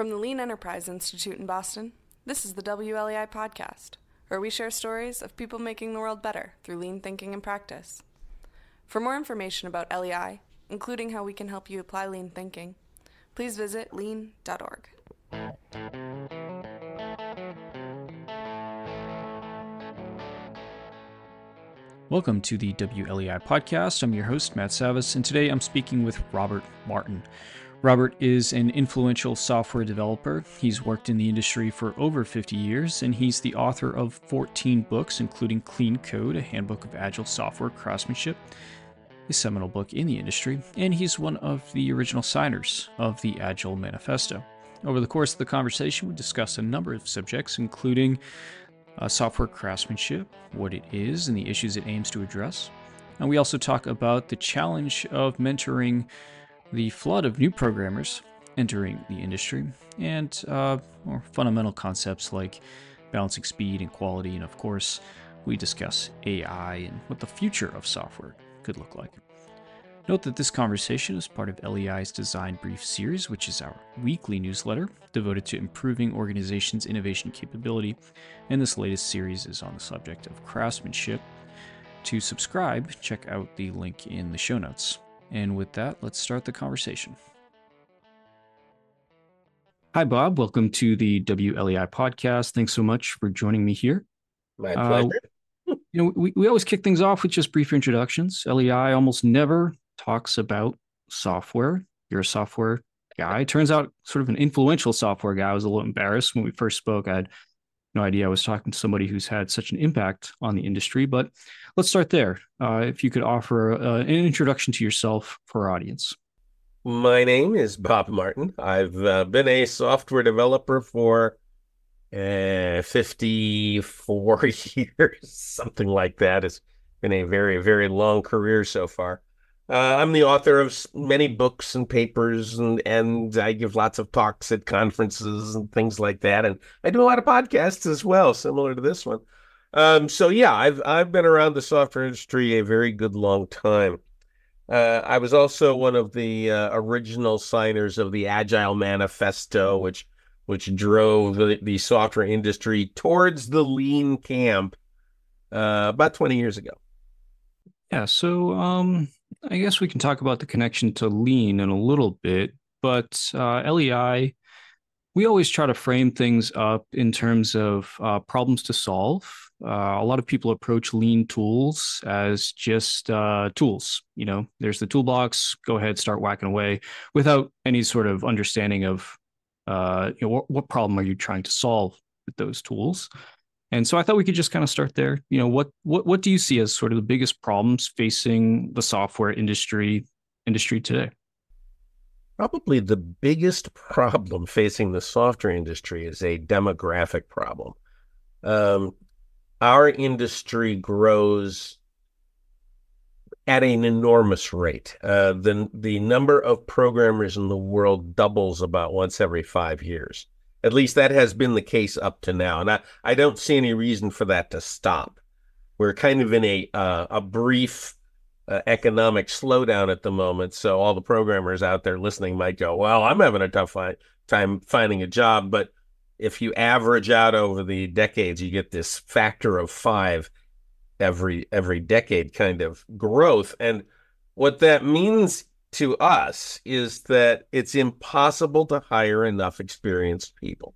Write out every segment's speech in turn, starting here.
From the Lean Enterprise Institute in Boston, this is the WLEI podcast, where we share stories of people making the world better through lean thinking and practice. For more information about LEI, including how we can help you apply lean thinking, please visit lean.org. Welcome to the WLEI podcast. I'm your host, Matt Savas, and today I'm speaking with Robert Martin. Robert is an influential software developer. He's worked in the industry for over 50 years, and he's the author of 14 books, including Clean Code, a handbook of agile software craftsmanship, a seminal book in the industry, and he's one of the original signers of the Agile Manifesto. Over the course of the conversation, we discuss a number of subjects, including uh, software craftsmanship, what it is, and the issues it aims to address. And we also talk about the challenge of mentoring the flood of new programmers entering the industry, and uh, more fundamental concepts like balancing speed and quality. And of course, we discuss AI and what the future of software could look like. Note that this conversation is part of LEI's Design Brief series, which is our weekly newsletter devoted to improving organizations' innovation capability. And this latest series is on the subject of craftsmanship. To subscribe, check out the link in the show notes. And with that, let's start the conversation. Hi, Bob. Welcome to the WLEI podcast. Thanks so much for joining me here. My pleasure. Uh, you know, we, we always kick things off with just brief introductions. LEI almost never talks about software. You're a software guy. Turns out, sort of an influential software guy. I was a little embarrassed when we first spoke. I had no idea I was talking to somebody who's had such an impact on the industry. But let's start there. Uh, if you could offer uh, an introduction to yourself for our audience. My name is Bob Martin. I've uh, been a software developer for uh, 54 years, something like that. It's been a very, very long career so far. Uh, I'm the author of many books and papers, and and I give lots of talks at conferences and things like that. And I do a lot of podcasts as well, similar to this one. Um, so yeah, I've I've been around the software industry a very good long time. Uh, I was also one of the uh, original signers of the Agile Manifesto, which which drove the, the software industry towards the lean camp uh, about 20 years ago. Yeah, so um, I guess we can talk about the connection to lean in a little bit, but uh, LEI, we always try to frame things up in terms of uh, problems to solve. Uh, a lot of people approach lean tools as just uh, tools. You know, there's the toolbox. Go ahead, start whacking away, without any sort of understanding of, uh, you know, what, what problem are you trying to solve with those tools. And so I thought we could just kind of start there. You know, what what what do you see as sort of the biggest problems facing the software industry industry today? Probably the biggest problem facing the software industry is a demographic problem. Um, our industry grows at an enormous rate. Uh, the the number of programmers in the world doubles about once every five years. At least that has been the case up to now, and I, I don't see any reason for that to stop. We're kind of in a uh, a brief uh, economic slowdown at the moment, so all the programmers out there listening might go, "Well, I'm having a tough fi- time finding a job," but if you average out over the decades, you get this factor of five every every decade kind of growth, and what that means to us is that it's impossible to hire enough experienced people.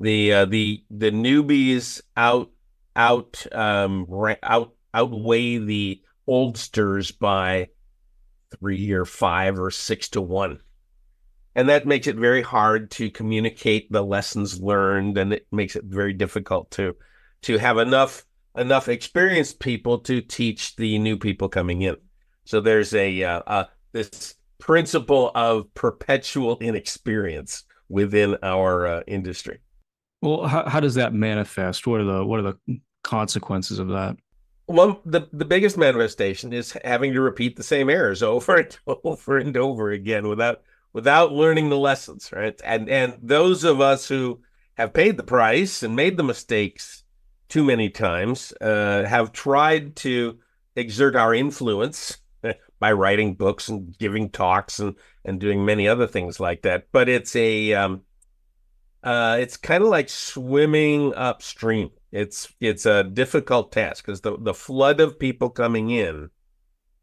The uh, the the newbies out out um out outweigh the oldsters by three or five or six to one. And that makes it very hard to communicate the lessons learned, and it makes it very difficult to to have enough enough experienced people to teach the new people coming in. So there's a, uh, a this principle of perpetual inexperience within our uh, industry. Well, how, how does that manifest? What are the what are the consequences of that? Well, the, the biggest manifestation is having to repeat the same errors over and over and over again without without learning the lessons, right? And and those of us who have paid the price and made the mistakes too many times uh, have tried to exert our influence by writing books and giving talks and and doing many other things like that. But it's a um, uh, it's kind of like swimming upstream. It's it's a difficult task because the, the flood of people coming in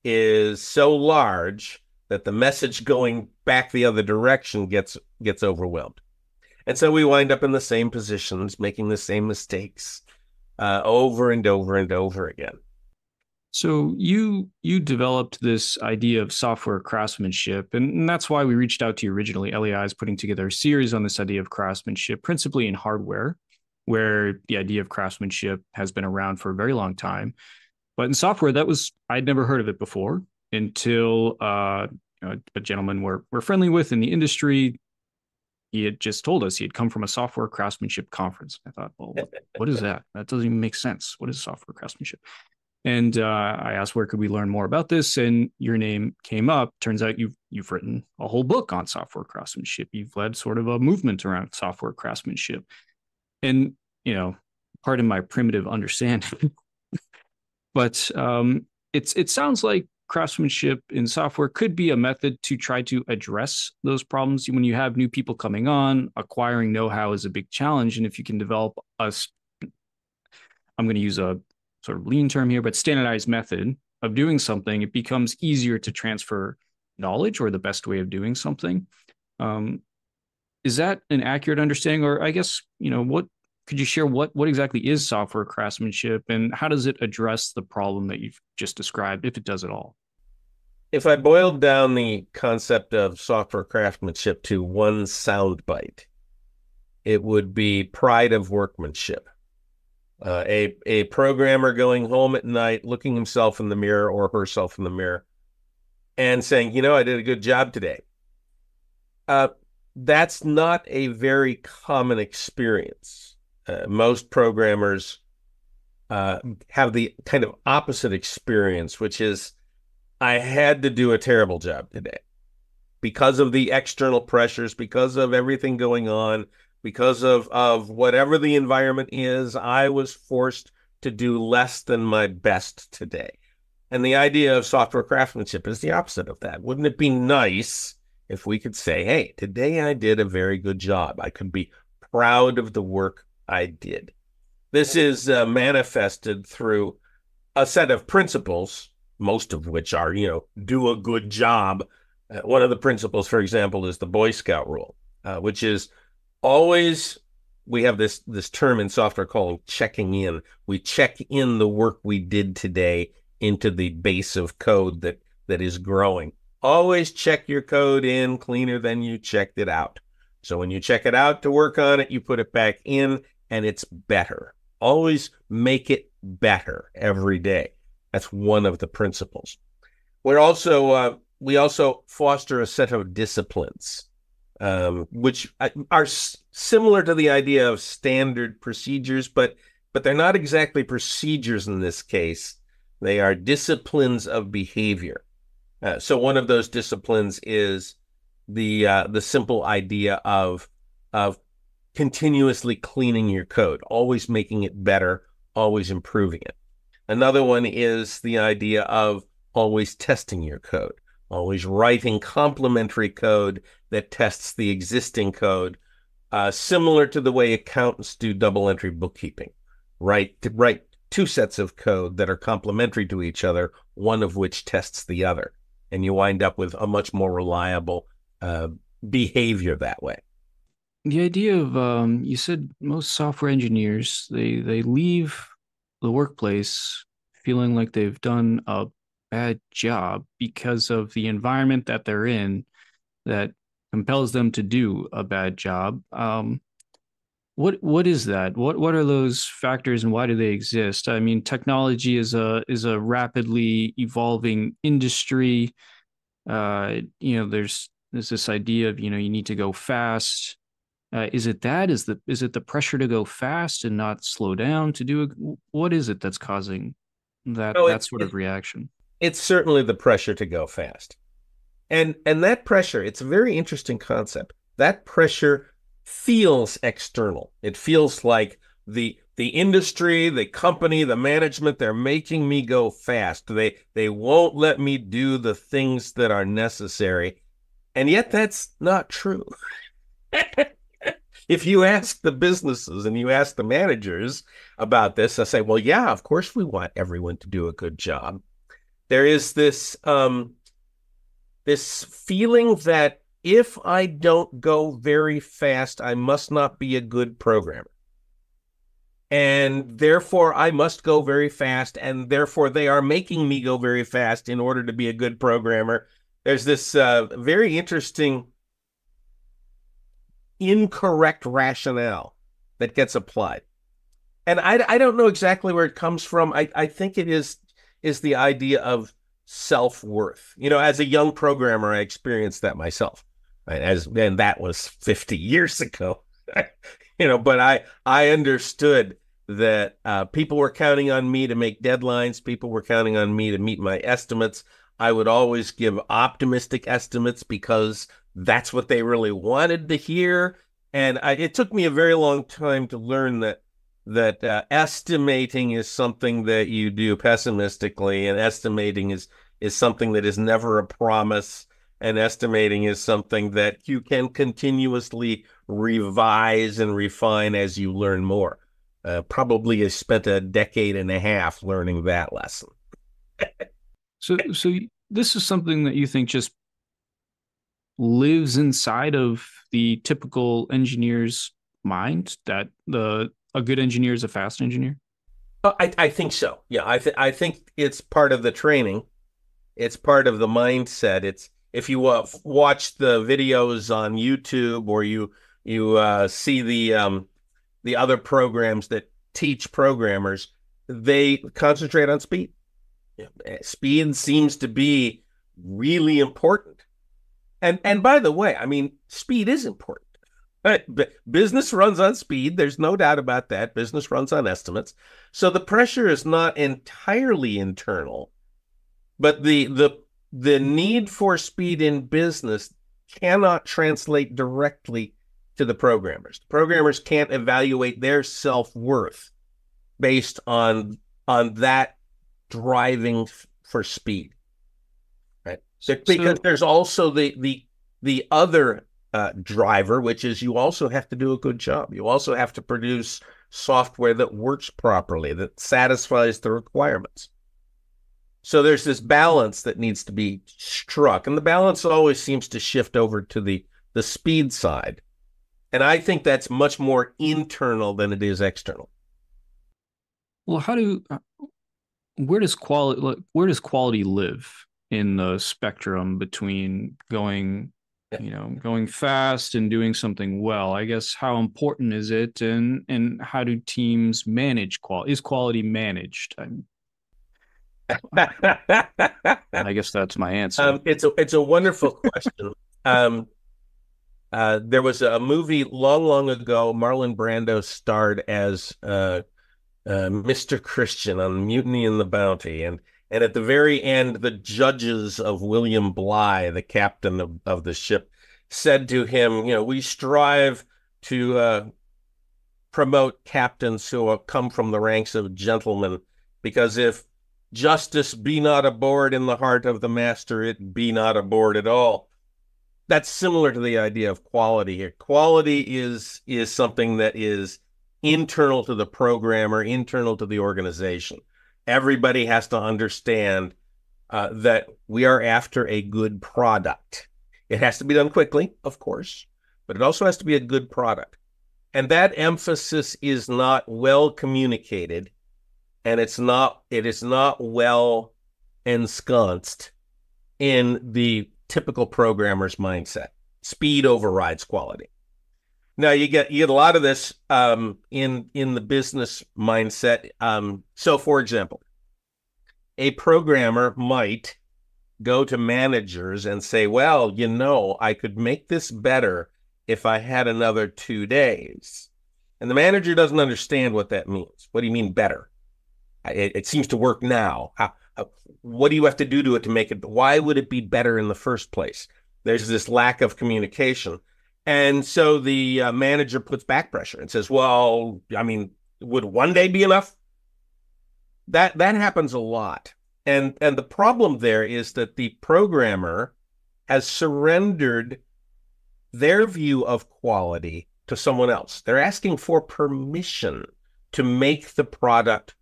is so large that the message going back the other direction gets gets overwhelmed. And so we wind up in the same positions, making the same mistakes uh, over and over and over again. So you you developed this idea of software craftsmanship, and, and, that's why we reached out to you originally. LEI is putting together a series on this idea of craftsmanship, principally in hardware, where the idea of craftsmanship has been around for a very long time. But in software, that was I'd never heard of it before until uh, a, a gentleman we're we're friendly with in the industry. He had just told us he had come from a software craftsmanship conference. I thought, well, what, what is that? That doesn't even make sense. What is software craftsmanship? And uh, I asked where could we learn more about this, and your name came up. Turns out you've you've written a whole book on software craftsmanship. You've led sort of a movement around software craftsmanship, and you know, pardon my primitive understanding, but um, it's it sounds like craftsmanship in software could be a method to try to address those problems when you have new people coming on acquiring know-how is a big challenge and if you can develop a i'm going to use a sort of lean term here, but standardized method of doing something, it becomes easier to transfer knowledge or the best way of doing something. Um, is that an accurate understanding, or I guess you know what? Could you share what what exactly is software craftsmanship, and how does it address the problem that you've just described, if it does at all? If I boiled down the concept of software craftsmanship to one soundbite, it would be pride of workmanship uh, a a programmer going home at night, looking himself in the mirror or herself in the mirror, and saying, "You know, I did a good job today." Uh, that's not a very common experience. Uh, most programmers uh, have the kind of opposite experience, which is, "I had to do a terrible job today." Because of the external pressures, because of everything going on, because of of whatever the environment is i was forced to do less than my best today. And the idea of software craftsmanship is the opposite of that. Wouldn't it be nice if we could say hey today i did a very good job. I could be proud of the work i did. This is uh, manifested through a set of principles most of which are you know do a good job. Uh, one of the principles for example is the boy scout rule uh, which is always we have this this term in software called checking in. We check in the work we did today into the base of code that that is growing. Always check your code in cleaner than you checked it out. So when you check it out to work on it, you put it back in and it's better. Always make it better every day. That's one of the principles. We're also uh, we also foster a set of disciplines um, which are similar to the idea of standard procedures, but but they're not exactly procedures in this case. They are disciplines of behavior. Uh, so one of those disciplines is the uh, the simple idea of of continuously cleaning your code, always making it better, always improving it. Another one is the idea of always testing your code always writing complementary code that tests the existing code, uh, similar to the way accountants do double entry bookkeeping. Write write two sets of code that are complementary to each other, one of which tests the other, and you wind up with a much more reliable uh, behavior that way. The idea of um, you said most software engineers they they leave the workplace feeling like they've done a bad job because of the environment that they're in that compels them to do a bad job. Um, what what is that? What what are those factors and why do they exist? I mean, technology is a is a rapidly evolving industry. Uh, you know, there's there's this idea of you know you need to go fast. Uh, is it that? Is the is it the pressure to go fast and not slow down to do it? What is it that's causing that oh, that sort of reaction? It's certainly the pressure to go fast. And and that pressure, it's a very interesting concept. That pressure feels external. It feels like the the industry, the company, the management, they're making me go fast. They they won't let me do the things that are necessary. And yet that's not true. if you ask the businesses and you ask the managers about this, they'll say, well, yeah, of course we want everyone to do a good job. There is this um, this feeling that if I don't go very fast, I must not be a good programmer. And therefore, I must go very fast. And therefore, they are making me go very fast in order to be a good programmer. There's this uh, very interesting incorrect rationale that gets applied. And I, I don't know exactly where it comes from. I, I think it is is the idea of self worth. You know, as a young programmer, I experienced that myself. Right? As and that was 50 years ago. you know, but I I understood that uh, people were counting on me to make deadlines. People were counting on me to meet my estimates. I would always give optimistic estimates because that's what they really wanted to hear. And I, it took me a very long time to learn that that uh, estimating is something that you do pessimistically, and estimating is is something that is never a promise, and estimating is something that you can continuously revise and refine as you learn more. Uh, probably has spent a decade and a half learning that lesson. so, so this is something that you think just lives inside of the typical engineer's mind that the a good engineer is a fast engineer? Uh, I, I think so. Yeah, I th- I think it's part of the training. It's part of the mindset. It's if you uh, watch the videos on YouTube or you you uh, see the um, the other programs that teach programmers, they concentrate on speed. Yeah. Speed seems to be really important and and by the way, I mean, speed is important. Business runs on speed. There's no doubt about that. Business runs on estimates. So the pressure is not entirely internal, but the the the need for speed in business cannot translate directly to the programmers. The programmers can't evaluate their self-worth based on on that driving for speed. So, because so, there's also the the the other uh, driver, which is you also have to do a good job. You also have to produce software that works properly, that satisfies the requirements. So there's this balance that needs to be struck, and the balance always seems to shift over to the the speed side. And I think that's much more internal than it is external. Well, how do where does quality where does quality live in the spectrum between going you know going fast and doing something well. I guess how important is it and and how do teams manage quality is quality managed? I guess that's my answer. Um, it's a it's a wonderful question. Um, uh, there was a movie long long ago marlon brando starred as uh, uh, mr christian on mutiny in the bounty and and at the very end, the judges of William Bligh, the captain of, of the ship, said to him, You know, we strive to uh, promote captains who come from the ranks of gentlemen, because if justice be not aboard in the heart of the master, it be not aboard at all. That's similar to the idea of quality here. Quality is is something that is internal to the programmer, internal to the organization everybody has to understand uh, that we are after a good product. It has to be done quickly, of course, but it also has to be a good product. And that emphasis is not well communicated and it's not it is not well ensconced in the typical programmer's mindset. Speed overrides quality. Now you get you get a lot of this um, in in the business mindset. Um, so, for example, a programmer might go to managers and say, "Well, you know, I could make this better if I had another two days," and the manager doesn't understand what that means. What do you mean better? It, it seems to work now. How, how, what do you have to do to it to make it? Why would it be better in the first place? There's this lack of communication and so the uh, manager puts back pressure and says, "Well, I mean, would one day be enough?" That that happens a lot. And and the problem there is that the programmer has surrendered their view of quality to someone else. They're asking for permission to make the product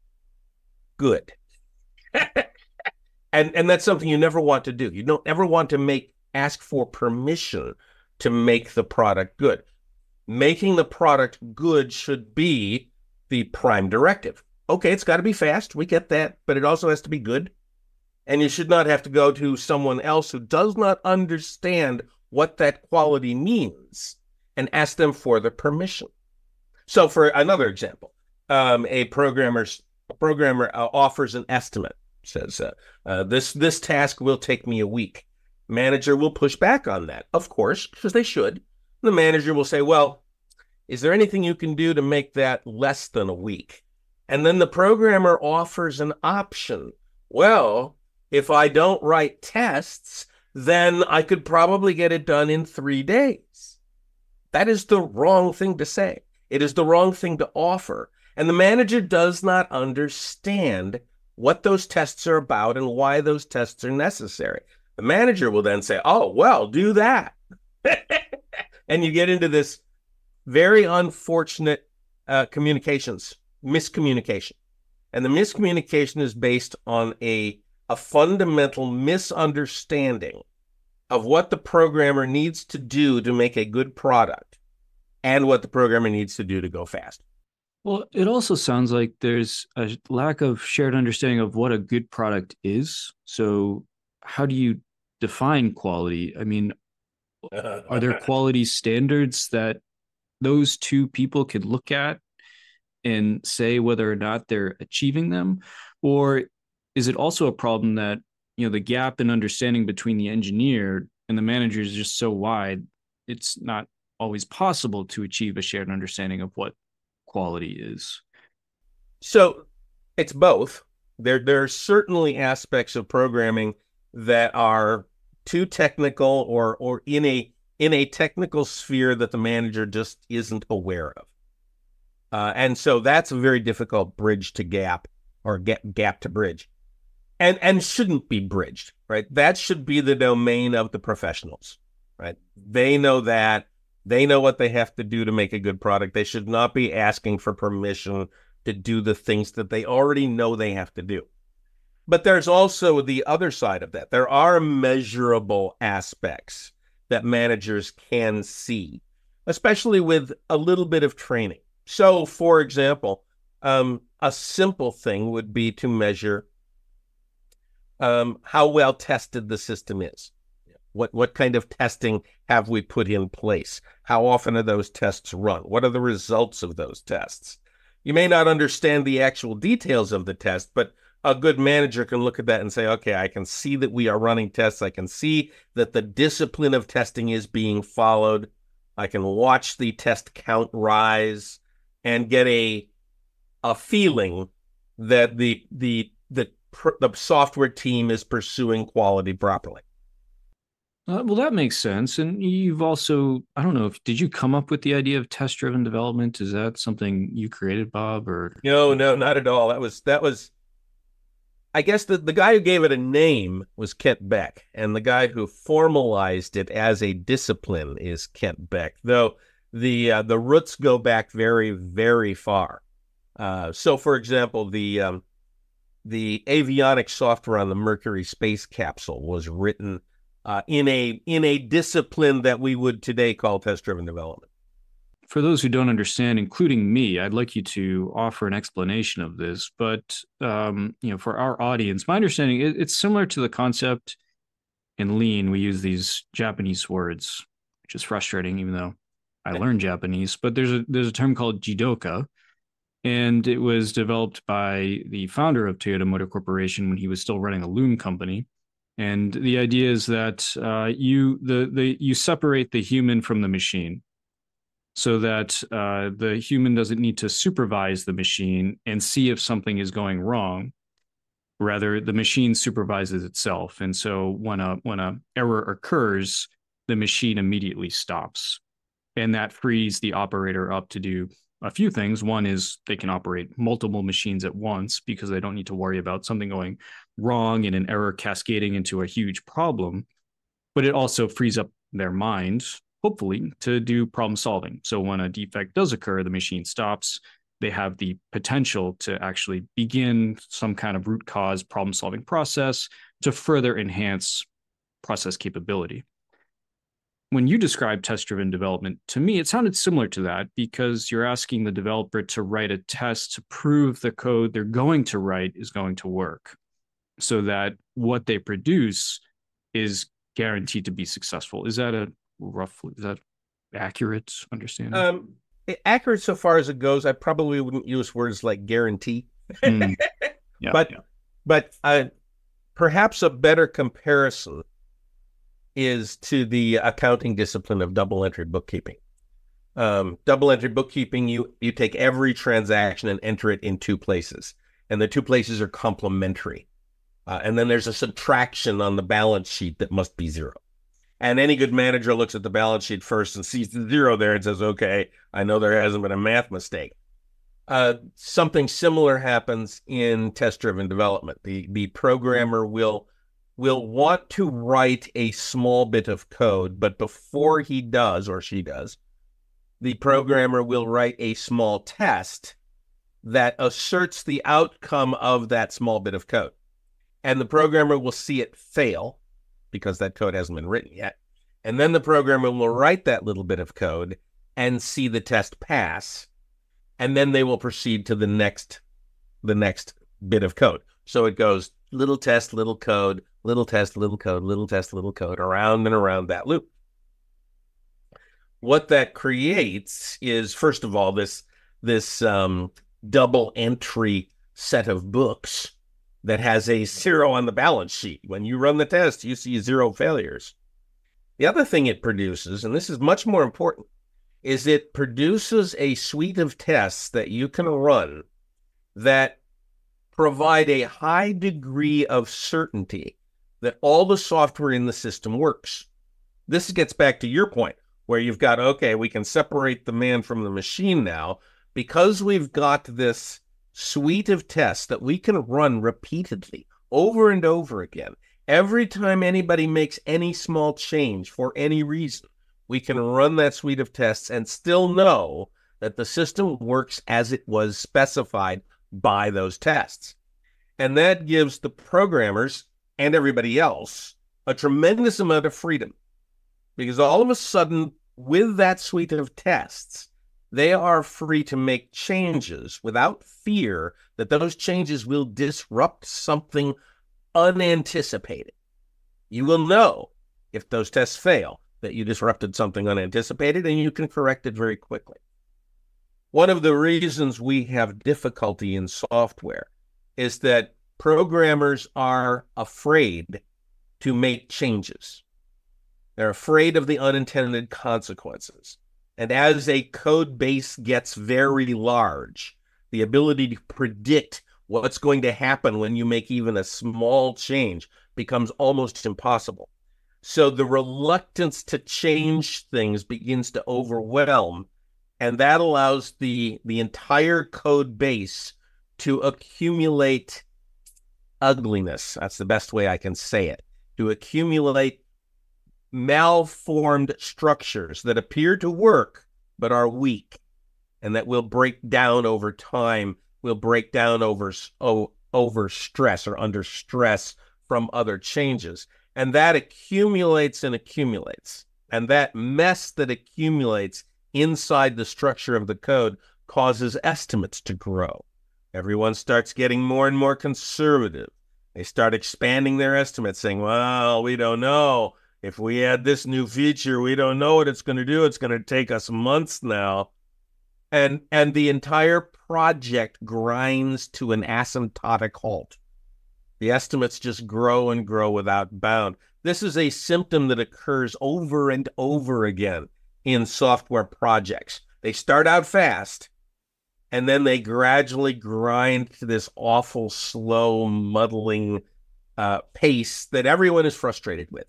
good. and and that's something you never want to do. You don't ever want to make ask for permission to make the product good. Making the product good should be the prime directive. Okay, it's got to be fast. We get that, but it also has to be good. And you should not have to go to someone else who does not understand what that quality means and ask them for the permission. So, for another example, um, a programmer a programmer uh, offers an estimate, says uh, uh, this this task will take me a week. Manager will push back on that, of course, because they should. The manager will say, "Well, is there anything you can do to make that less than a week?" And then the programmer offers an option. Well, if I don't write tests, then I could probably get it done in three days. That is the wrong thing to say. It is the wrong thing to offer. And the manager does not understand what those tests are about and why those tests are necessary. The manager will then say, Oh, well, do that. and you get into this very unfortunate uh, communications, miscommunication. And the miscommunication is based on a, a fundamental misunderstanding of what the programmer needs to do to make a good product and what the programmer needs to do to go fast. Well, it also sounds like there's a lack of shared understanding of what a good product is. So, how do you define quality? I mean, are there quality standards that those two people can look at and say whether or not they're achieving them? Or is it also a problem that, you know, the gap in understanding between the engineer and the manager is just so wide, it's not always possible to achieve a shared understanding of what quality is? So it's both. There, there are certainly aspects of programming that are too technical or or in a in a technical sphere that the manager just isn't aware of. Uh, and so that's a very difficult bridge to gap or gap, gap to bridge and and shouldn't be bridged right that should be the domain of the professionals right they know that they know what they have to do to make a good product. They should not be asking for permission to do the things that they already know they have to do. But there's also the other side of that. There are measurable aspects that managers can see, especially with a little bit of training. So, for example, um, a simple thing would be to measure um, how well tested the system is. What what kind of testing have we put in place? How often are those tests run? What are the results of those tests? You may not understand the actual details of the test, but a good manager can look at that and say, okay, I can see that we are running tests. I can see that the discipline of testing is being followed. I can watch the test count rise and get a a feeling that the the the the software team is pursuing quality properly. Uh, well, that makes sense. And you've also, I don't know, if did you come up with the idea of test driven development? Is that something you created, Bob? Or no, no, not at all. That was that was. I guess the, the guy who gave it a name was Kent Beck, and the guy who formalized it as a discipline is Kent Beck. Though the uh, the roots go back very, very far. Uh, so, for example, the um, the avionics software on the Mercury space capsule was written uh, in a in a discipline that we would today call test driven development. For those who don't understand, including me, I'd like you to offer an explanation of this. But um, you know, for our audience, my understanding it, it's similar to the concept in Lean. We use these Japanese words, which is frustrating, even though I learned Japanese. But there's a there's a term called jidoka, and it was developed by the founder of Toyota Motor Corporation when he was still running a loom company and the idea is that uh, you the the you separate the human from the machine so that uh, the human doesn't need to supervise the machine and see if something is going wrong rather the machine supervises itself and so when a when a error occurs the machine immediately stops and that frees the operator up to do a few things. One is they can operate multiple machines at once because they don't need to worry about something going wrong and an error cascading into a huge problem. But it also frees up their mind, hopefully, to do problem solving. So when a defect does occur, the machine stops. They have the potential to actually begin some kind of root cause problem solving process to further enhance process capability. When you describe test driven development, to me, it sounded similar to that because you're asking the developer to write a test to prove the code they're going to write is going to work so that what they produce is guaranteed to be successful. Is that a roughly, is that accurate understanding? Um, accurate so far as it goes. I probably wouldn't use words like guarantee. Mm. Yeah, but yeah. but uh, perhaps a better comparison is to the accounting discipline of double entry bookkeeping. Um, double entry bookkeeping, you you take every transaction and enter it in two places, and the two places are complementary. Uh, and then there's a subtraction on the balance sheet that must be zero. And any good manager looks at the balance sheet first and sees the zero there and says, "Okay, I know there hasn't been a math mistake." Uh, something similar happens in test-driven development. The the programmer will will want to write a small bit of code, but before he does or she does, the programmer will write a small test that asserts the outcome of that small bit of code. And the programmer will see it fail because that code hasn't been written yet. And then the programmer will write that little bit of code and see the test pass. And then they will proceed to the next the next bit of code. So it goes little test, little code, little test, little code, little test, little code, around and around that loop. What that creates is, first of all, this this um, double entry set of books that has a zero on the balance sheet. When you run the test, you see zero failures. The other thing it produces, and this is much more important, is it produces a suite of tests that you can run that provide a high degree of certainty that all the software in the system works. This gets back to your point where you've got, okay, we can separate the man from the machine now because we've got this suite of tests that we can run repeatedly over and over again. Every time anybody makes any small change for any reason, we can run that suite of tests and still know that the system works as it was specified by those tests. And that gives the programmers and everybody else a tremendous amount of freedom because all of a sudden, with that suite of tests, they are free to make changes without fear that those changes will disrupt something unanticipated. You will know if those tests fail that you disrupted something unanticipated and you can correct it very quickly. One of the reasons we have difficulty in software is that programmers are afraid to make changes. They're afraid of the unintended consequences. And as a code base gets very large, the ability to predict what's going to happen when you make even a small change becomes almost impossible. So the reluctance to change things begins to overwhelm, and that allows the the entire code base to accumulate ugliness. That's the best way I can say it. To accumulate malformed structures that appear to work but are weak and that will break down over time, will break down over oh, over stress or under stress from other changes. And that accumulates and accumulates. And that mess that accumulates inside the structure of the code causes estimates to grow. Everyone starts getting more and more conservative. They start expanding their estimates, saying, well, we don't know. If we add this new feature, we don't know what it's going to do. It's going to take us months now. And and the entire project grinds to an asymptotic halt. The estimates just grow and grow without bound. This is a symptom that occurs over and over again in software projects. They start out fast and then they gradually grind to this awful, slow, muddling uh, pace that everyone is frustrated with.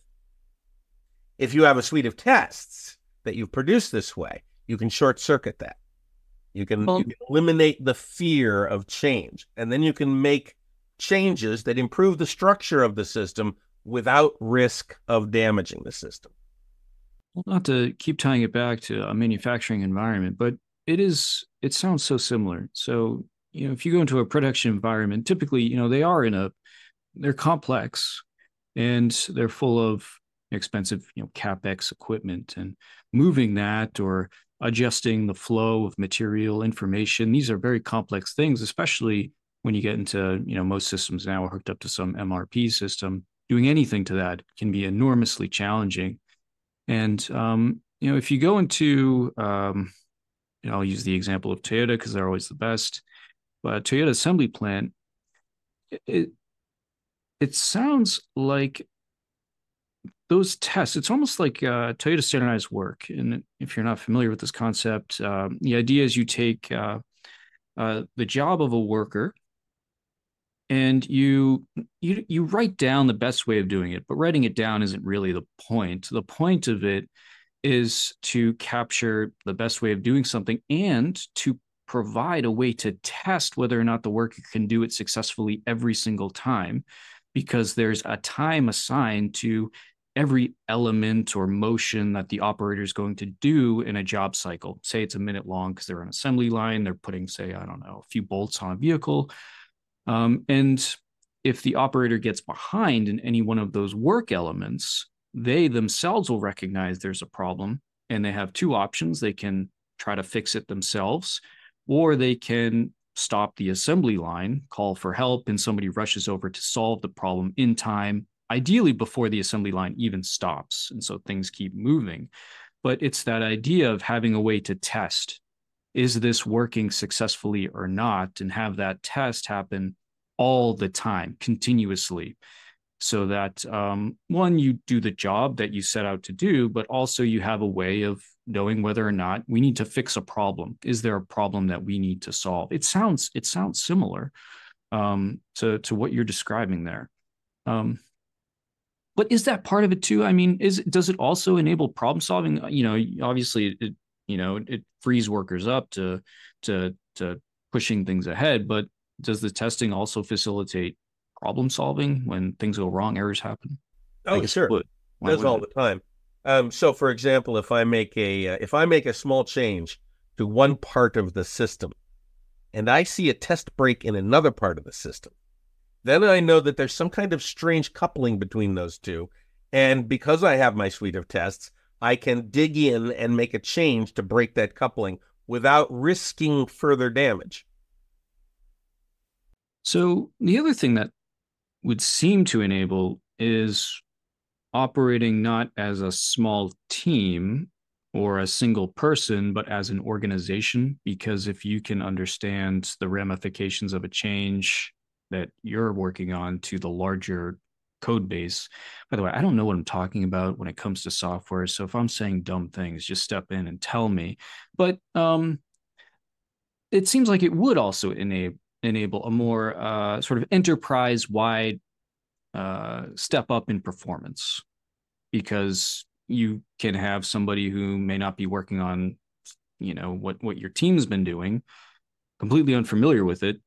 If you have a suite of tests that you've produced this way, you can short circuit that. You can, well, you can eliminate the fear of change, and then you can make changes that improve the structure of the system without risk of damaging the system. Well, not to keep tying it back to a manufacturing environment, but it is it sounds so similar. So, you know, if you go into a production environment, typically, you know, they are in a they're complex and they're full of expensive, you know, capex equipment and moving that or adjusting the flow of material information. These are very complex things, especially when you get into, you know, most systems now are hooked up to some MRP system. Doing anything to that can be enormously challenging. And um, you know, if you go into, um, you know, I'll use the example of Toyota because they're always the best. But Toyota assembly plant, it it sounds like those tests, it's almost like uh, Toyota standardized work. And if you're not familiar with this concept, uh, the idea is you take uh, uh, the job of a worker and you you you write down the best way of doing it but writing it down isn't really the point the point of it is to capture the best way of doing something and to provide a way to test whether or not the worker can do it successfully every single time because there's a time assigned to every element or motion that the operator is going to do in a job cycle. Say it's a minute long because they're on assembly line, they're putting, say, I don't know, a few bolts on a vehicle. Um, and if the operator gets behind in any one of those work elements, they themselves will recognize there's a problem and they have two options. They can try to fix it themselves, or they can stop the assembly line, call for help, and somebody rushes over to solve the problem in time ideally before the assembly line even stops. And so things keep moving. But it's that idea of having a way to test is this working successfully or not? And have that test happen all the time, continuously. So that um, one, you do the job that you set out to do, but also you have a way of knowing whether or not we need to fix a problem. Is there a problem that we need to solve? It sounds it sounds similar um, to to what you're describing there. Um, but is that part of it too? I mean, is does it also enable problem solving? You know, obviously, it you know it frees workers up to to to pushing things ahead. But does the testing also facilitate problem solving when things go wrong, errors happen? Oh, sure, it does all the time. Um, so, for example, if I make a uh, if I make a small change to one part of the system, and I see a test break in another part of the system, then I know that there's some kind of strange coupling between those two. And because I have my suite of tests, I can dig in and make a change to break that coupling without risking further damage. So, the other thing that would seem to enable is operating not as a small team or a single person, but as an organization. Because if you can understand the ramifications of a change that you're working on to the larger code base. By the way, I don't know what I'm talking about when it comes to software. So if I'm saying dumb things, just step in and tell me. But um, it seems like it would also enable enable a more uh, sort of enterprise wide uh, step up in performance because you can have somebody who may not be working on you know what what your team's been doing completely unfamiliar with it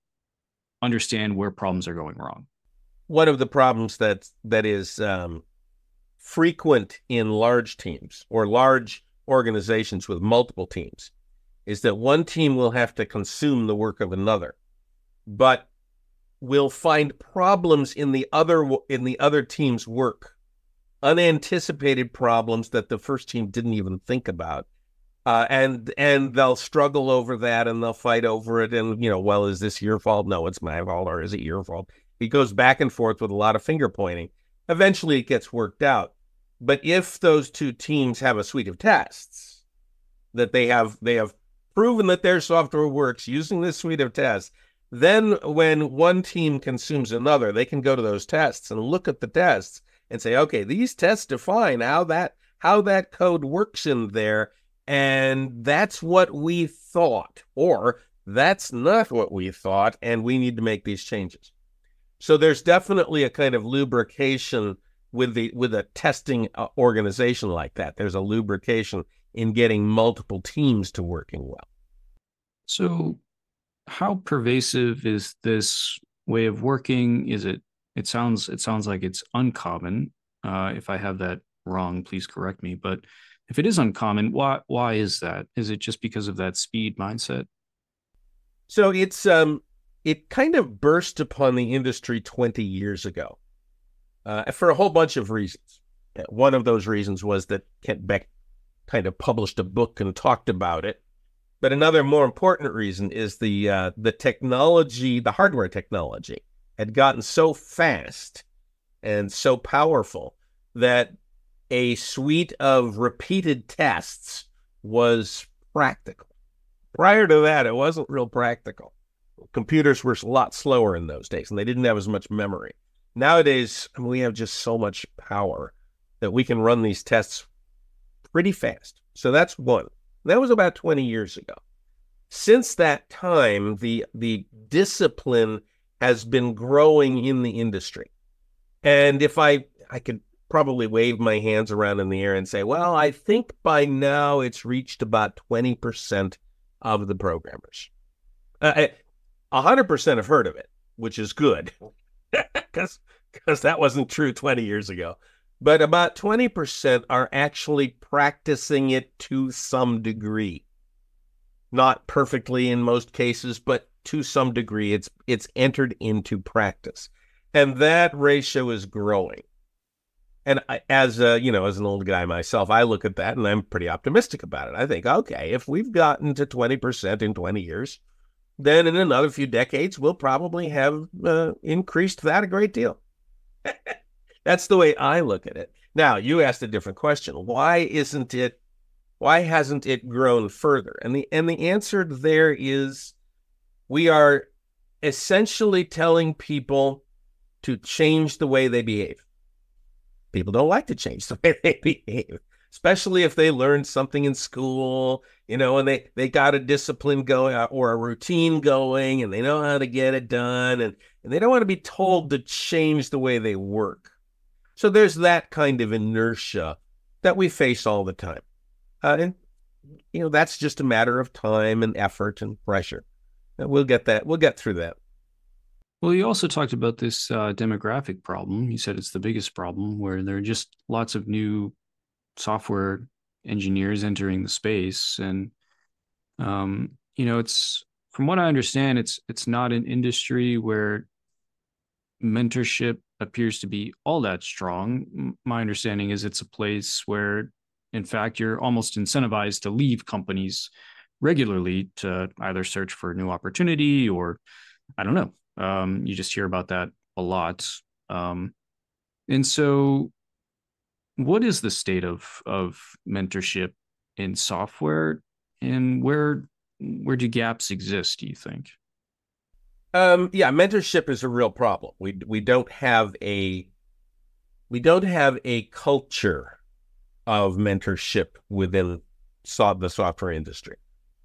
understand where problems are going wrong. One of the problems that that is um, frequent in large teams or large organizations with multiple teams is that one team will have to consume the work of another, but will find problems in the other in the other team's work, unanticipated problems that the first team didn't even think about uh, and and they'll struggle over that and they'll fight over it and you know well is this your fault? No it's my fault or is it your fault? He goes back and forth with a lot of finger pointing. Eventually it gets worked out. But if those two teams have a suite of tests that they have they have proven that their software works using this suite of tests then when one team consumes another they can go to those tests and look at the tests and say okay these tests define how that how that code works in there and that's what we thought, or that's not what we thought, and we need to make these changes. So there's definitely a kind of lubrication with the with a testing uh, organization like that. There's a lubrication in getting multiple teams to working well. So how pervasive is this way of working? Is it it sounds it sounds like it's uncommon. Uh, if I have that wrong, please correct me. But if it is uncommon, why why is that? Is it just because of that speed mindset? So it's um it kind of burst upon the industry 20 years ago uh, for a whole bunch of reasons. One of those reasons was that Kent Beck kind of published a book and talked about it. But another more important reason is the uh, the technology, the hardware technology, had gotten so fast and so powerful that a suite of repeated tests was practical. Prior to that, it wasn't real practical. Computers were a lot slower in those days, and they didn't have as much memory. Nowadays, we have just so much power that we can run these tests pretty fast. So that's one. That was about 20 years ago. Since that time, the the discipline has been growing in the industry. And if I I could probably wave my hands around in the air and say, well, I think by now it's reached about 20% of the programmers. Uh, 100% have heard of it, which is good because that wasn't true 20 years ago. But about 20% are actually practicing it to some degree. Not perfectly in most cases, but to some degree it's it's entered into practice. And that ratio is growing. And I, as a, you know, as an old guy myself, I look at that and I'm pretty optimistic about it. I think, okay, if we've gotten to 20% in 20 years, then in another few decades, we'll probably have uh, increased that a great deal. That's the way I look at it. Now, you asked a different question. Why isn't it, why hasn't it grown further? And the, and the answer there is we are essentially telling people to change the way they behave people don't like to change the way they behave especially if they learned something in school you know and they they got a discipline going uh, or a routine going and they know how to get it done and and they don't want to be told to change the way they work. So there's that kind of inertia that we face all the time. Uh, and you know that's just a matter of time and effort and pressure. And we'll get that we'll get through that well, you also talked about this uh, demographic problem. You said it's the biggest problem where there are just lots of new software engineers entering the space, and um, you know, it's from what I understand, it's it's not an industry where mentorship appears to be all that strong. My understanding is it's a place where, in fact, you're almost incentivized to leave companies regularly to either search for a new opportunity or I don't know, um, you just hear about that a lot. Um, and so, what is the state of of mentorship in software, and where where do gaps exist? Do you think? Um, yeah, mentorship is a real problem. We we don't have a we don't have a culture of mentorship within so- the software industry,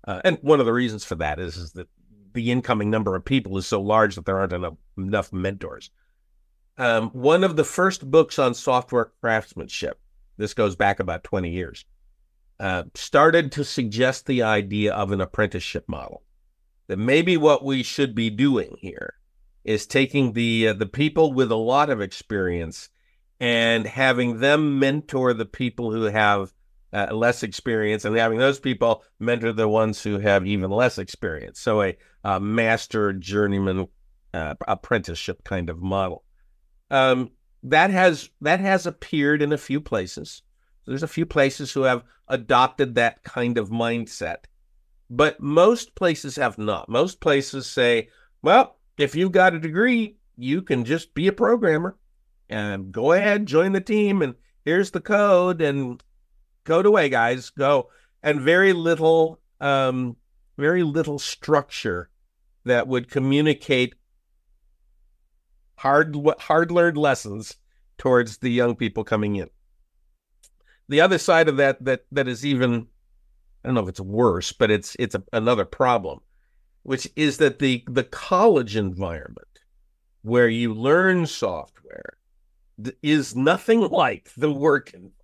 uh, and one of the reasons for that is, is that the incoming number of people is so large that there aren't enough, enough mentors. Um, one of the first books on software craftsmanship, this goes back about 20 years, uh, started to suggest the idea of an apprenticeship model. That maybe what we should be doing here is taking the uh, the people with a lot of experience and having them mentor the people who have uh, less experience and having those people mentor the ones who have even less experience. So a, a master journeyman uh, apprenticeship kind of model. Um, that has that has appeared in a few places. There's a few places who have adopted that kind of mindset, but most places have not. Most places say, "Well, if you've got a degree, you can just be a programmer and go ahead, join the team, and here's the code, and go to way, guys, go. And very little, um, very little structure that would communicate hard, hard learned lessons towards the young people coming in. The other side of that, that that is even, I don't know if it's worse, but it's it's a, another problem, which is that the the college environment where you learn software is nothing like the work environment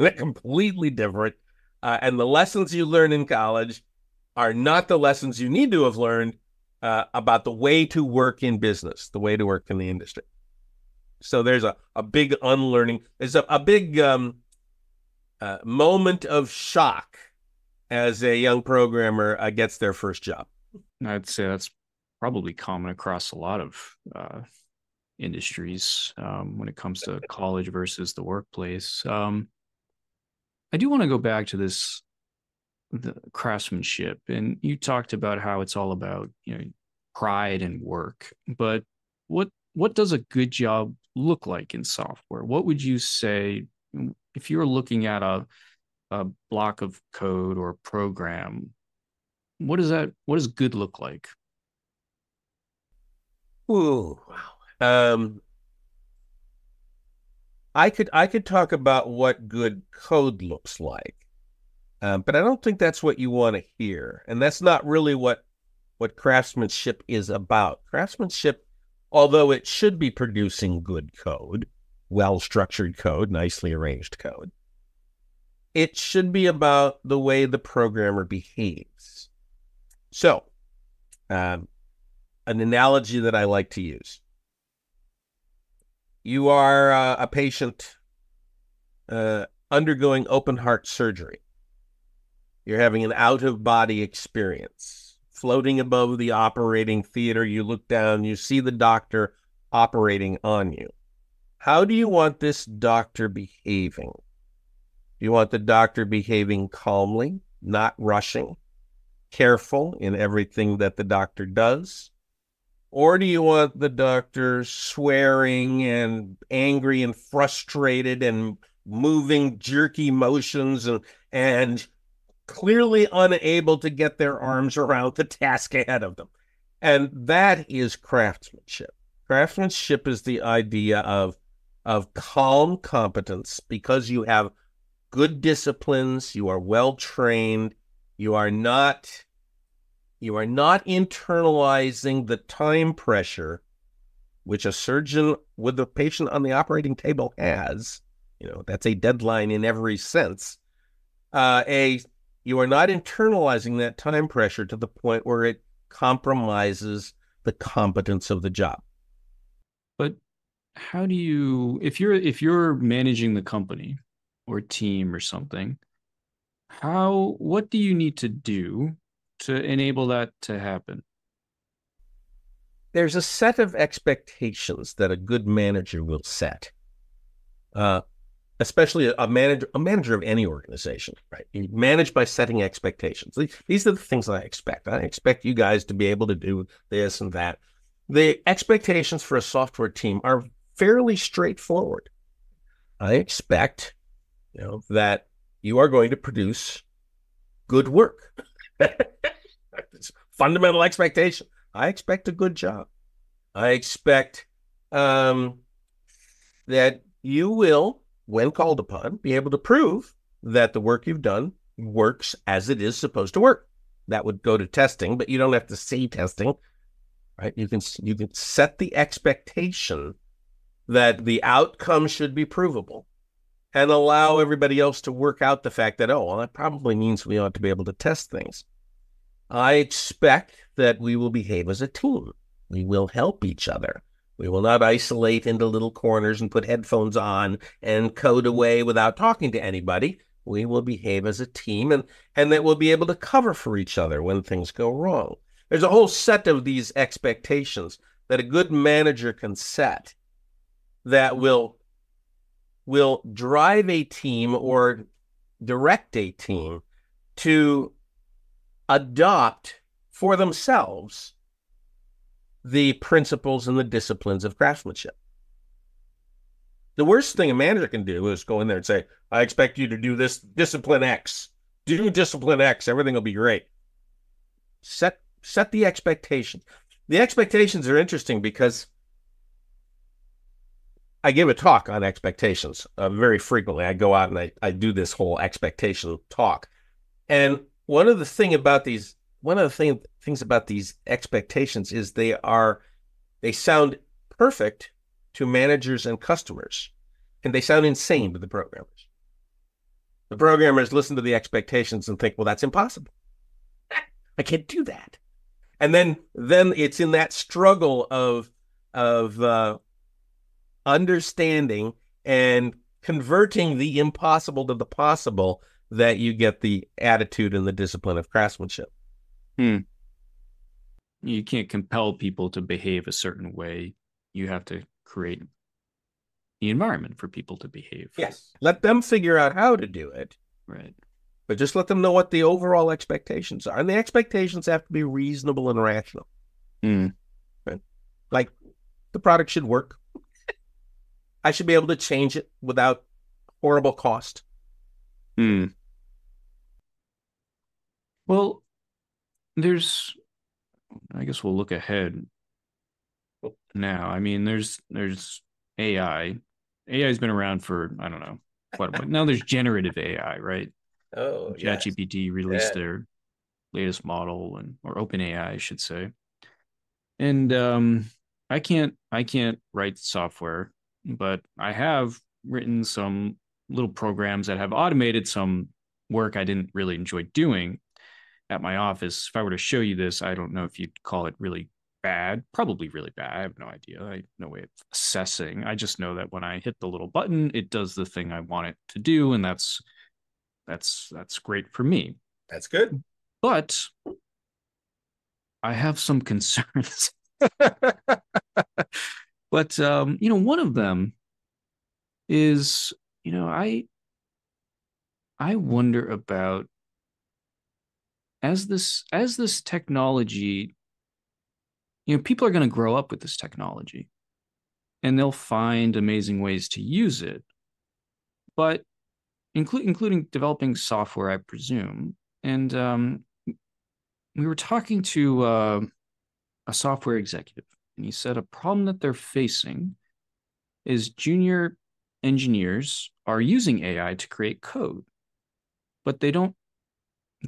they're completely different. Uh, and the lessons you learn in college are not the lessons you need to have learned uh, about the way to work in business, the way to work in the industry. So there's a, a big unlearning. There's a, a big um, uh, moment of shock as a young programmer uh, gets their first job? I'd say that's probably common across a lot of uh, industries um, when it comes to college versus the workplace. Um, I do want to go back to this the craftsmanship, and you talked about how it's all about you know pride and work. But what what does a good job look like in software? What would you say if you're looking at a a block of code or program? What does that what does good look like? Ooh, wow. Um, I could I could talk about what good code looks like, um, but I don't think that's what you want to hear, and that's not really what what craftsmanship is about. Craftsmanship, although it should be producing good code, well structured code, nicely arranged code, it should be about the way the programmer behaves. So, um, an analogy that I like to use you are uh, a patient uh, undergoing open heart surgery. You're having an out of body experience. Floating above the operating theater, you look down, you see the doctor operating on you. How do you want this doctor behaving? Do you want the doctor behaving calmly, not rushing, careful in everything that the doctor does? Or do you want the doctor swearing and angry and frustrated and moving jerky motions and and clearly unable to get their arms around the task ahead of them? And that is craftsmanship. Craftsmanship is the idea of of calm competence because you have good disciplines, you are well trained, you are not you are not internalizing the time pressure which a surgeon with the patient on the operating table has. You know, that's a deadline in every sense. Uh, a you are not internalizing that time pressure to the point where it compromises the competence of the job. But how do you if you're if you're managing the company or team or something, how what do you need to do to enable that to happen? There's a set of expectations that a good manager will set. Uh, especially a manager, a manager of any organization, right? You manage by setting expectations. These are the things I expect. I expect you guys to be able to do this and that. The expectations for a software team are fairly straightforward. I expect, you know, that you are going to produce good work. fundamental expectation. I expect a good job. I expect um, that you will, when called upon, be able to prove that the work you've done works as it is supposed to work. That would go to testing, but you don't have to see testing, right? You can you can set the expectation that the outcome should be provable and allow everybody else to work out the fact that, oh, well, that probably means we ought to be able to test things. I expect that we will behave as a team. We will help each other. We will not isolate into little corners and put headphones on and code away without talking to anybody. We will behave as a team and, and that we'll be able to cover for each other when things go wrong. There's a whole set of these expectations that a good manager can set that will will drive a team or direct a team to adopt for themselves the principles and the disciplines of craftsmanship. The worst thing a manager can do is go in there and say, I expect you to do this discipline X. Do discipline X, everything will be great. Set set the expectations. The expectations are interesting because I give a talk on expectations uh, very frequently. I go out and I, I do this whole expectation talk. And one of the thing about these one of the thing, things about these expectations is they are they sound perfect to managers and customers and they sound insane to the programmers the programmers listen to the expectations and think well that's impossible i can't do that and then then it's in that struggle of of uh, understanding and converting the impossible to the possible that you get the attitude and the discipline of craftsmanship. Hmm. You can't compel people to behave a certain way. You have to create the environment for people to behave. Yes. Let them figure out how to do it. Right. But just let them know what the overall expectations are. And the expectations have to be reasonable and rational. Mm. Right? Like the product should work. I should be able to change it without horrible cost. Hmm. Well, there's I guess we'll look ahead now. I mean, there's there's AI. AI's been around for I don't know what. now there's generative AI, right? Oh, ChatGPT yes. released yeah. their latest model, and or OpenAI, I should say. And um, I can't I can't write software, but I have written some little programs that have automated some work I didn't really enjoy doing at my office. If I were to show you this, I don't know if you'd call it really bad, probably really bad. I have no idea. I have no way of assessing. I just know that when I hit the little button, it does the thing I want it to do, and that's that's that's great for me. That's good. But I have some concerns. but um, you know, one of them is, you know, I I wonder about as this as this technology you know people are going to grow up with this technology and they'll find amazing ways to use it. But including including developing software i presume. And um, we were talking to uh, a software executive and he said a problem that they're facing is junior engineers are using ai to create code but they don't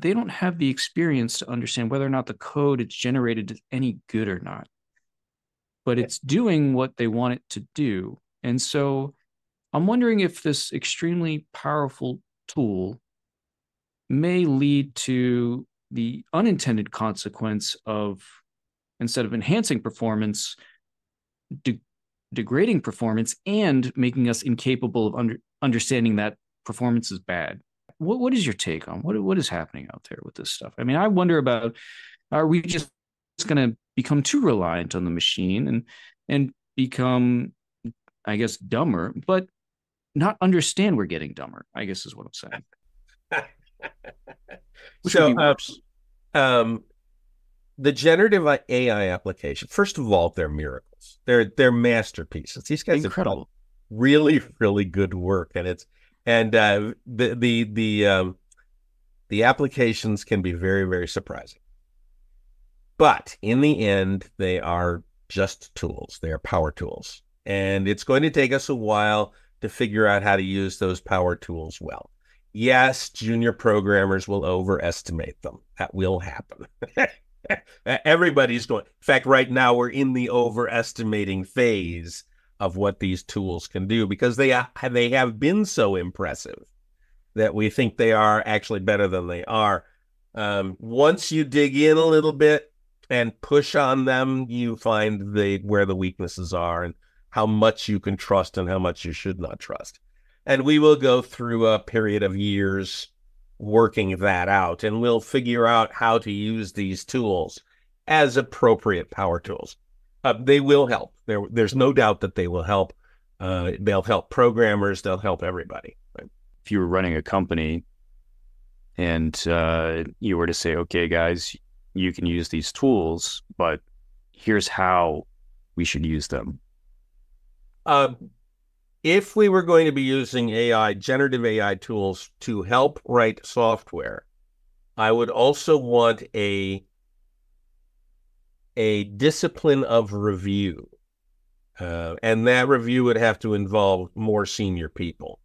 they don't have the experience to understand whether or not the code it's generated is any good or not. But it's doing what they want it to do. And so i'm wondering if this extremely powerful tool may lead to the unintended consequence of instead of enhancing performance de- degrading performance and making us incapable of under- understanding that performance is bad what what is your take on what what is happening out there with this stuff? I mean, I wonder about are we just going to become too reliant on the machine and and become, I guess, dumber, but not understand we're getting dumber. I guess is what I'm saying. so, uh, um, the generative AI application. First of all, they're miracles. They're they're masterpieces. These guys incredible. really really good work, and it's and uh, the the the um, the applications can be very very surprising. But in the end, they are just tools. They are power tools, and it's going to take us a while to figure out how to use those power tools well. Yes, junior programmers will overestimate them. That will happen. Everybody's going. In fact, right now we're in the overestimating phase of what these tools can do because they they have been so impressive that we think they are actually better than they are. Um, once you dig in a little bit and push on them, you find the where the weaknesses are and how much you can trust and how much you should not trust. And we will go through a period of years working that out, and we'll figure out how to use these tools as appropriate power tools. Uh, they will help. There, there's no doubt that they will help. Uh, they'll help programmers. They'll help everybody. Right? If you were running a company and uh, you were to say, "Okay, guys, you can use these tools, but here's how we should use them." Um, if we were going to be using AI, generative AI tools to help write software, I would also want a a discipline of review. Uh, and that review would have to involve more senior people.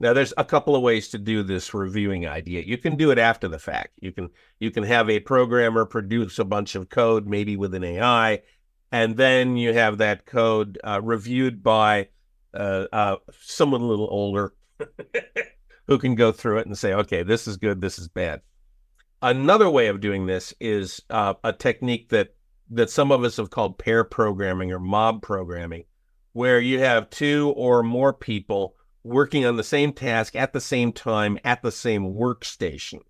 Now, there's a couple of ways to do this reviewing idea. You can do it after the fact. You can you can have a programmer produce a bunch of code, maybe with an AI, and then you have that code uh, reviewed by uh, uh, someone a little older who can go through it and say, okay, this is good, this is bad. Another way of doing this is uh, a technique that that some of us have called pair programming or mob programming, where you have two or more people working on the same task at the same time at the same workstation.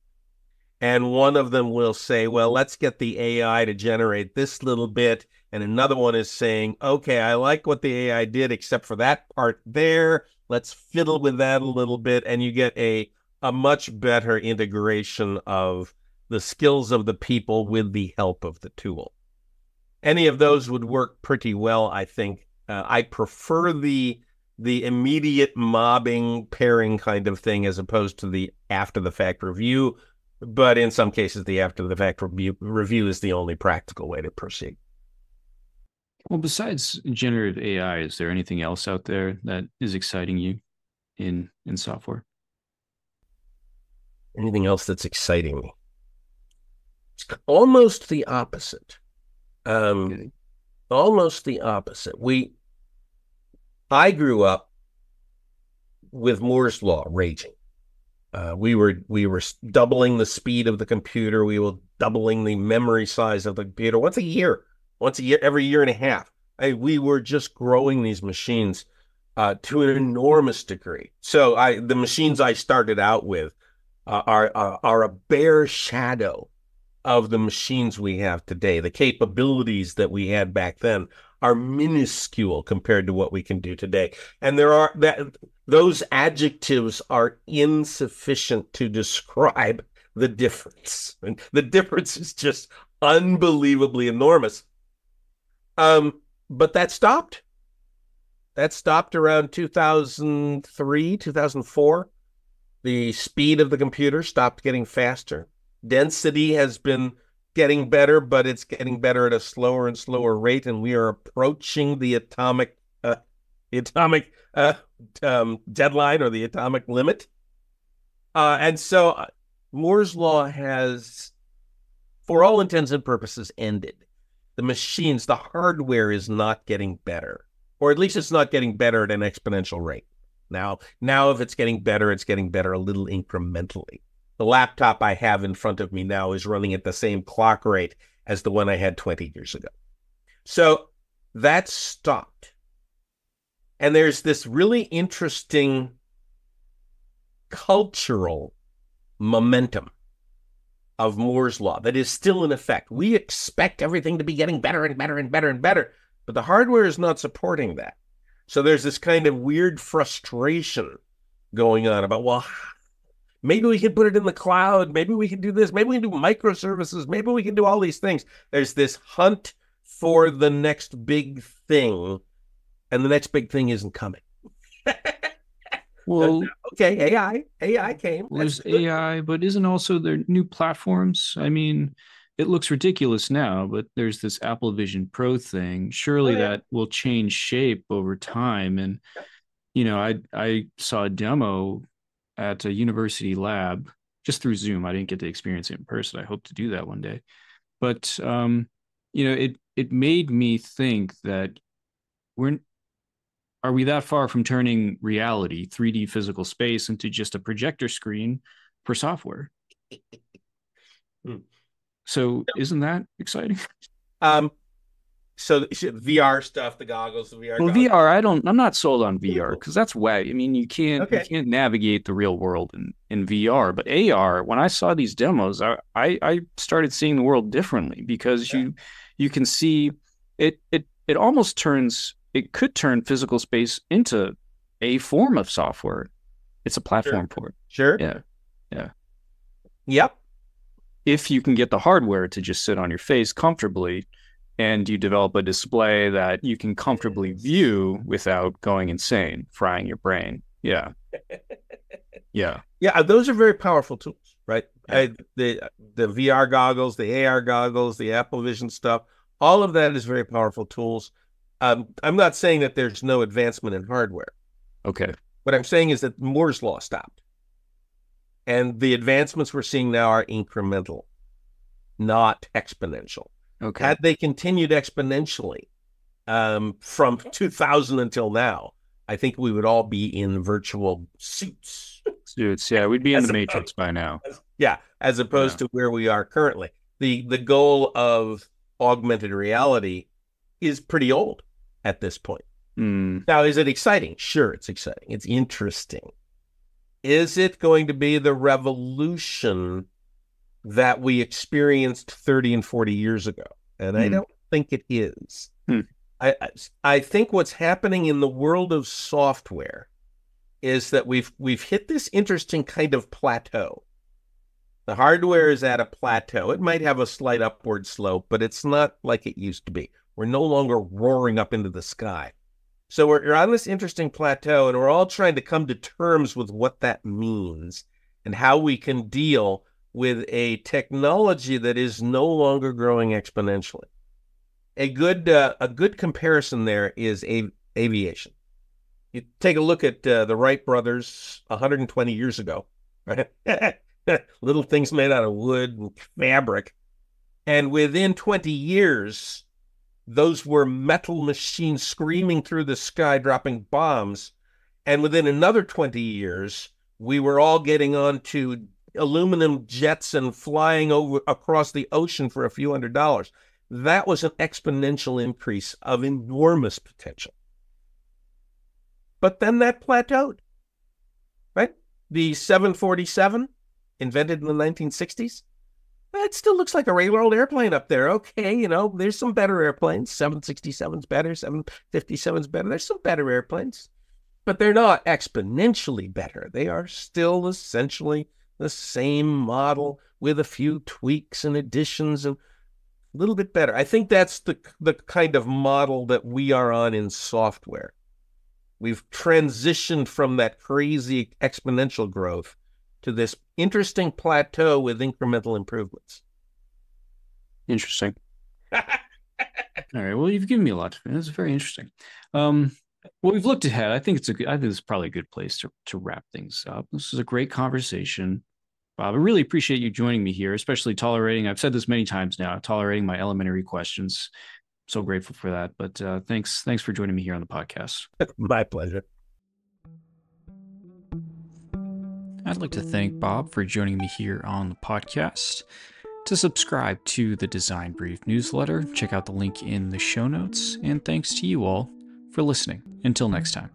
And one of them will say, well, let's get the AI to generate this little bit. And another one is saying, okay, I like what the AI did, except for that part there. Let's fiddle with that a little bit. And you get a, a much better integration of the skills of the people with the help of the tool. Any of those would work pretty well, I think. Uh, I prefer the the immediate mobbing pairing kind of thing as opposed to the after the fact review. But in some cases, the after the fact review, review is the only practical way to proceed. Well, besides generative AI, is there anything else out there that is exciting you in in software? Anything else that's exciting me? It's almost the opposite. Um, okay. Almost the opposite. We I grew up with Moore's law raging. Uh, we were we were doubling the speed of the computer. We were doubling the memory size of the computer once a year, once a year, every year and a half. I, we were just growing these machines uh, to an enormous degree. So I the machines I started out with uh, are, are are a bare shadow of the machines we have today. The capabilities that we had back then are minuscule compared to what we can do today. And there are that those adjectives are insufficient to describe the difference. And the difference is just unbelievably enormous. Um, but that stopped. That stopped around 2003, 2004. The speed of the computer stopped getting faster. Density has been getting better, but it's getting better at a slower and slower rate, and we are approaching the atomic uh, the atomic uh, um, deadline or the atomic limit. Uh, and so uh, Moore's law has, for all intents and purposes, ended. The machines, the hardware is not getting better, or at least it's not getting better at an exponential rate. Now, now if it's getting better, it's getting better a little incrementally. The laptop I have in front of me now is running at the same clock rate as the one I had 20 years ago. So that stopped. And there's this really interesting cultural momentum of Moore's law that is still in effect. We expect everything to be getting better and better and better and better, but the hardware is not supporting that. So there's this kind of weird frustration going on about, well, Maybe we can put it in the cloud. Maybe we can do this. Maybe we can do microservices. Maybe we can do all these things. There's this hunt for the next big thing, and the next big thing isn't coming. well, okay, AI, AI came. There's AI, but isn't also there new platforms? I mean, it looks ridiculous now, but there's this Apple Vision Pro thing. Surely oh, yeah. that will change shape over time. And you know, I I saw a demo at a university lab just through Zoom. I didn't get to experience it in person. I hope to do that one day. But um, you know, it it made me think that we're are we that far from turning reality, 3D physical space, into just a projector screen for software? Hmm. So isn't that exciting? Um, so VR stuff, the goggles, the VR. Well, goggles. VR, I don't. I'm not sold on VR because that's way. I mean, you can't okay. you can't navigate the real world in in VR. But AR, when I saw these demos, I I, I started seeing the world differently because yeah. you you can see it it it almost turns it could turn physical space into a form of software. It's a platform sure. for it. Sure. Yeah. Yeah. Yep. If you can get the hardware to just sit on your face comfortably and you develop a display that you can comfortably view without going insane, frying your brain. Yeah. Yeah. Yeah, uh, those are very powerful tools, right? Yeah. I, the the VR goggles, the AR goggles, the Apple Vision stuff, all of that is very powerful tools. Um, I'm not saying that there's no advancement in hardware. Okay. What I'm saying is that Moore's law stopped. And the advancements we're seeing now are incremental, not exponential. Okay. Had they continued exponentially um, from 2000 until now, I think we would all be in virtual suits. Suits, yeah, we'd be in the Matrix by now. As, yeah, as opposed yeah. to where we are currently. The the goal of augmented reality is pretty old at this point. Mm. Now, is it exciting? Sure, it's exciting. It's interesting. Is it going to be the revolution that we experienced 30 and 40 years ago? And I Hmm. don't think it is. I, I I think what's happening in the world of software is that we've we've hit this interesting kind of plateau. The hardware is at a plateau. It might have a slight upward slope, but it's not like it used to be. We're no longer roaring up into the sky. So we're, we're on this interesting plateau, and we're all trying to come to terms with what that means and how we can deal with a technology that is no longer growing exponentially. A good uh, a good comparison there is av- aviation. You take a look at uh, the Wright brothers 120 years ago, right? Little things made out of wood and fabric, and within 20 years, those were metal machines screaming through the sky, dropping bombs. And within another 20 years, we were all getting onto aluminum jets and flying over across the ocean for a few hundred dollars. That was an exponential increase of enormous potential. But then that plateaued, right? The 747, invented in the 1960s, it still looks like a regular old airplane up there. Okay, you know, there's some better airplanes. 767's better, 757's better. There's some better airplanes, but they're not exponentially better. They are still essentially the same model with a few tweaks and additions and a little bit better. I think that's the the kind of model that we are on in software. We've transitioned from that crazy exponential growth to this interesting plateau with incremental improvements. Interesting. All right. Well, you've given me a lot. It's very interesting. Um, well, we've looked ahead. I think it's a good, I think it's probably a good place to, to wrap things up. This is a great conversation. Bob, I really appreciate you joining me here, especially tolerating, I've said this many times now, tolerating my elementary questions. So grateful for that. But uh, thanks, thanks for joining me here on the podcast. My pleasure. I'd like to thank Bob for joining me here on the podcast. To subscribe to the Design Brief newsletter, check out the link in the show notes. And thanks to you all for listening. Until next time.